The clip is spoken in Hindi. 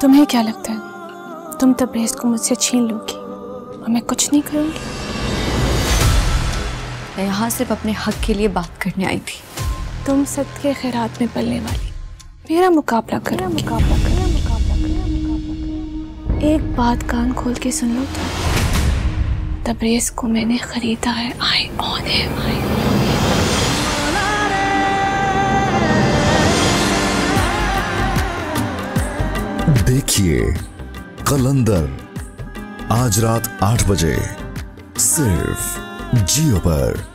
तुम्हें क्या लगता है? तुम तबरेज को मुझसे छीन लोगी और मैं कुछ नहीं करूँगी? मैं यहाँ सिर्फ़ अपने हक के लिए बात करने आई थी। तुम सद के खैरात में पलने वाली। मेरा मुकाबला करो। मुकाबला करो। मुकाबला करो। एक बात कान खोल के सुन लो तो। तबरेज को मैंने खरीदा है। आई ऑन है आई देखिए कलंदर आज रात आठ बजे सिर्फ़ जियो पर।